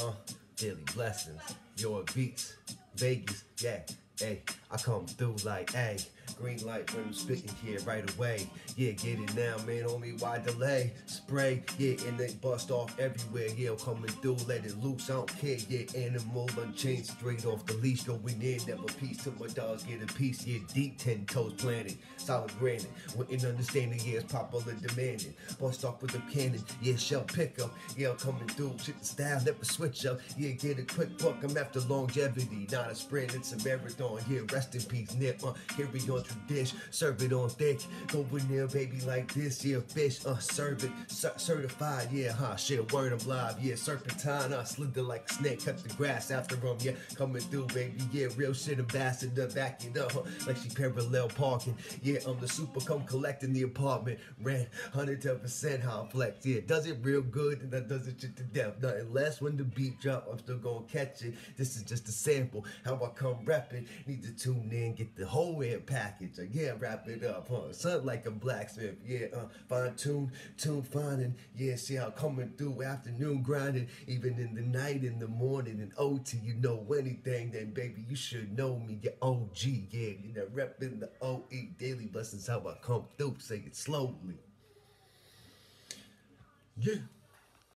uh, daily blessings, Yord Beats, Vegas, yeah, hey, I come through like, hey, green light when I'm spitting here right away. Yeah, get it now, man, homie, why delay? Spray, yeah, and they bust off everywhere, yeah, I'm coming through, let it loose, I don't care, yeah, animal unchained, straight off the leash, going in, never peace till my dogs get a piece, yeah, deep, ten toes planted, solid granite, wouldn't understanding, yeah, it's popular demanding, bust off with a cannon, yeah, shell pickup, yeah, I'm coming through, shit the style, never switch up, yeah, get a quick buck, I'm after longevity, not a sprint, it's a marathon, yeah, rest in peace, nip, uh, we on to dish, serve it on thick, go in there, baby, like this, yeah, fish, uh, serve it, cer- certified, yeah, huh, shit, word, I'm live, yeah, serpentine, uh, slither like a snake, cut the grass after them, yeah, coming through, baby, yeah, real shit, ambassador, back it up, huh, like she parallel parking, yeah, I'm the super, come collecting the apartment, rent, 110% how I flex, yeah, does it real good, and that does it shit to death, nothing less when the beat drop, I'm still gonna catch it, this is just a sample, how I come repping, need to tune in, get the whole air package, uh, yeah, wrap it up, huh, something like a blacksmith, yeah, uh, fine tune, tune finding, yeah, see how coming through afternoon grinding, even in the night, in the morning, and OT, you know anything, then baby, you should know me, your OG, yeah, you know, repping the OE daily blessings, how I come through, say it slowly. Yeah.